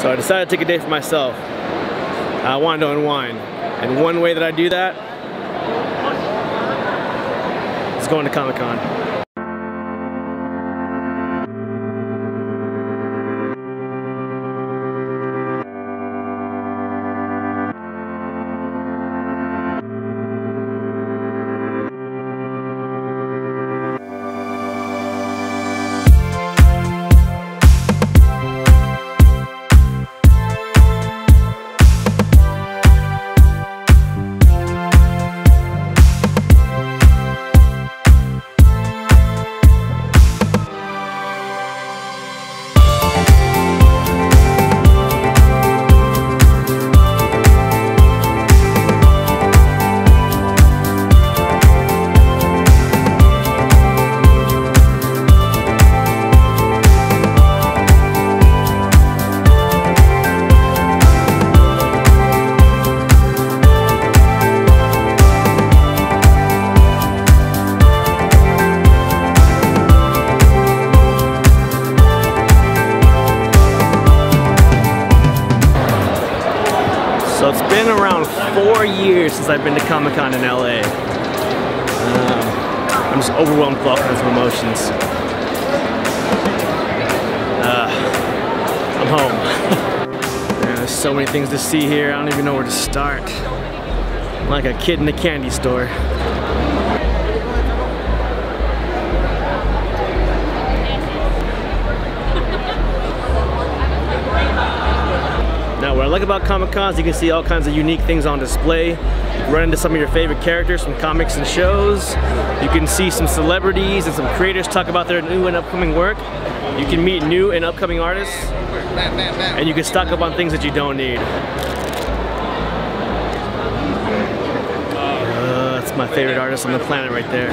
So I decided to take a day for myself. I wanted to unwind. And one way that I do that is going to Comic So it's been around four years since I've been to Comic Con in LA. Um, I'm just overwhelmed with all kinds of emotions. Uh, I'm home. There's so many things to see here, I don't even know where to start. I'm like a kid in a candy store. Like about Comic Cons, you can see all kinds of unique things on display. Run into some of your favorite characters from comics and shows. You can see some celebrities and some creators talk about their new and upcoming work. You can meet new and upcoming artists. And you can stock up on things that you don't need. Uh, that's my favorite artist on the planet right there.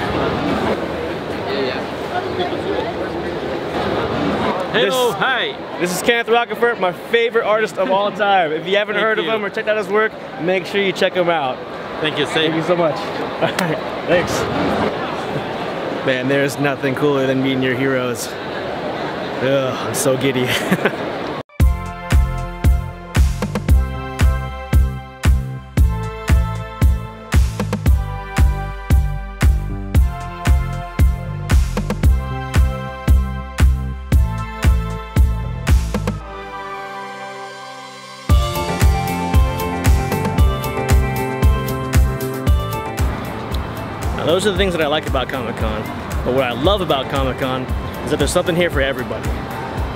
Hello, This- hi. This is Kenneth Rocafort, my favorite artist of all time. If you haven't Thank heard you. of him or checked out his work, make sure you check him out. Thank you, Thank you same. so much. Alright, thanks. Man, there's nothing cooler than meeting your heroes. Ugh, I'm so giddy. those are the things that I like about Comic Con. But what I love about Comic Con is that there's something here for everybody.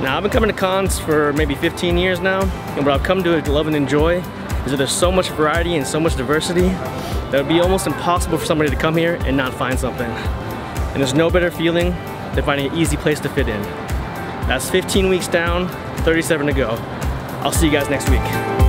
Now, I've been coming to cons for maybe 15 years now, and what I've come to love and enjoy is that there's so much variety and so much diversity that it would be almost impossible for somebody to come here and not find something. And there's no better feeling than finding an easy place to fit in. That's 15 weeks down, 37 to go. I'll see you guys next week.